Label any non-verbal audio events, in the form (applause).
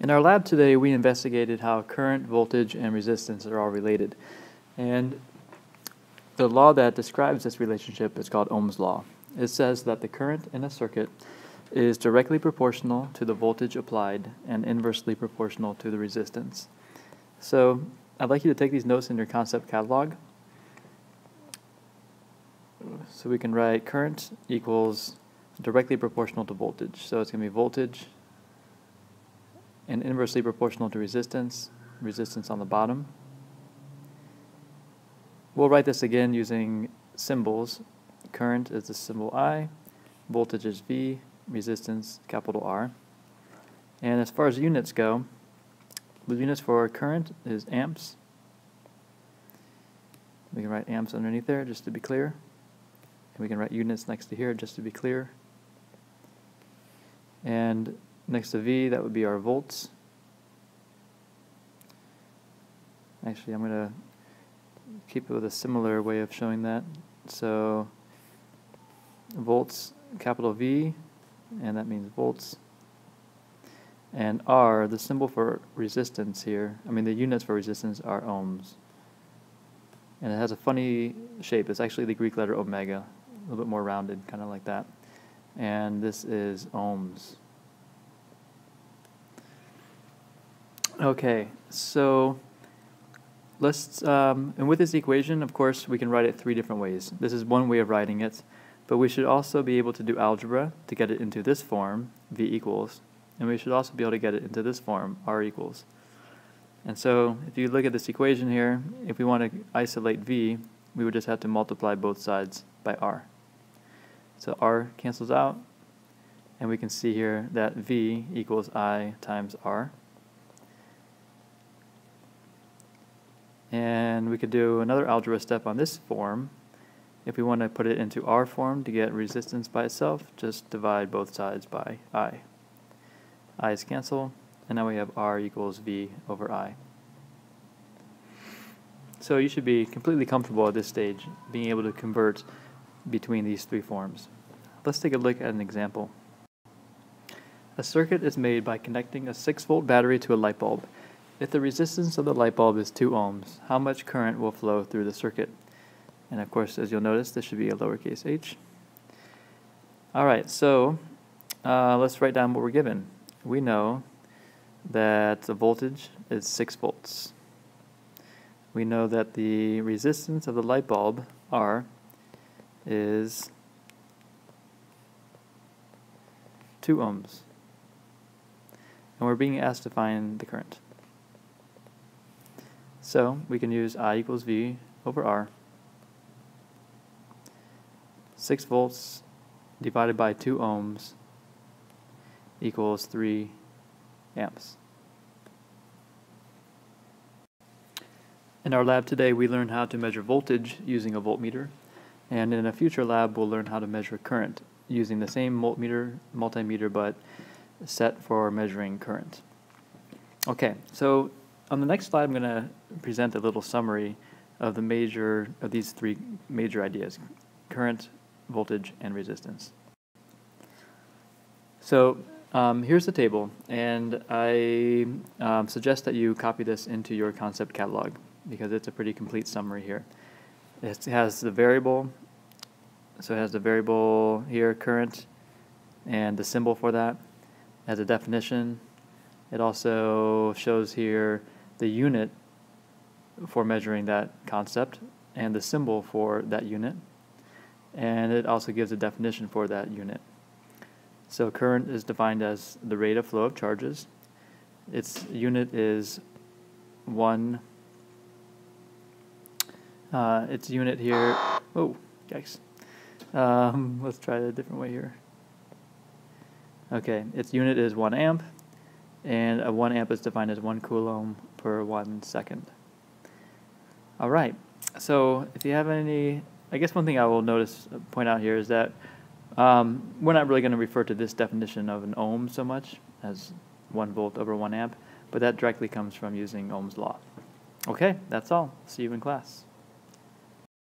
In our lab today, we investigated how current, voltage, and resistance are all related. And the law that describes this relationship is called Ohm's law. It says that the current in a circuit is directly proportional to the voltage applied and inversely proportional to the resistance. So I'd like you to take these notes in your concept catalog. So we can write current equals directly proportional to voltage. So it's going to be voltage and inversely proportional to resistance, resistance on the bottom. We'll write this again using symbols. Current is the symbol I, voltage is V, resistance capital R. And as far as units go, the units for current is amps. We can write amps underneath there just to be clear. And we can write units next to here just to be clear. And next to V, that would be our volts. Actually, I'm going to keep it with a similar way of showing that. So volts, capital V, and that means volts. And R, the symbol for resistance here, I mean the units for resistance are ohms. And it has a funny shape. It's actually the Greek letter omega, a little bit more rounded, kind of like that. And this is ohms. Okay, so let's, um, and with this equation, of course, we can write it three different ways. This is one way of writing it, but we should also be able to do algebra to get it into this form, V equals, and we should also be able to get it into this form, R equals. And so if you look at this equation here, if we want to isolate V, we would just have to multiply both sides by R. So R cancels out, and we can see here that V equals I times R. And we could do another algebra step on this form. If we want to put it into R form to get resistance by itself, just divide both sides by I. I's cancel, and now we have R equals V over I. So you should be completely comfortable at this stage being able to convert between these three forms. Let's take a look at an example. A circuit is made by connecting a 6 volt battery to a light bulb. If the resistance of the light bulb is 2 ohms, how much current will flow through the circuit? And of course, as you'll notice, this should be a lowercase h. Alright, so uh, let's write down what we're given we know that the voltage is 6 volts. We know that the resistance of the light bulb, R, is 2 ohms. And we're being asked to find the current. So we can use I equals V over R. 6 volts divided by 2 ohms equals 3 amps. In our lab today, we learned how to measure voltage using a voltmeter, and in a future lab, we'll learn how to measure current using the same voltmeter, multimeter, but set for measuring current. Okay, so on the next slide, I'm going to present a little summary of the major of these three major ideas: current, voltage, and resistance. So um, here's the table, and I um, suggest that you copy this into your concept catalog because it's a pretty complete summary here. It has the variable, so it has the variable here, current, and the symbol for that. It has a definition. It also shows here the unit for measuring that concept and the symbol for that unit. And it also gives a definition for that unit. So current is defined as the rate of flow of charges. Its unit is one. Uh, its unit here. Oh, yikes. Um, (laughs) let's try it a different way here. Okay, its unit is one amp, and a one amp is defined as one coulomb per one second. All right. So if you have any, I guess one thing I will notice point out here is that um, we're not really going to refer to this definition of an ohm so much as 1 volt over 1 amp, but that directly comes from using Ohm's law. Okay, that's all. See you in class.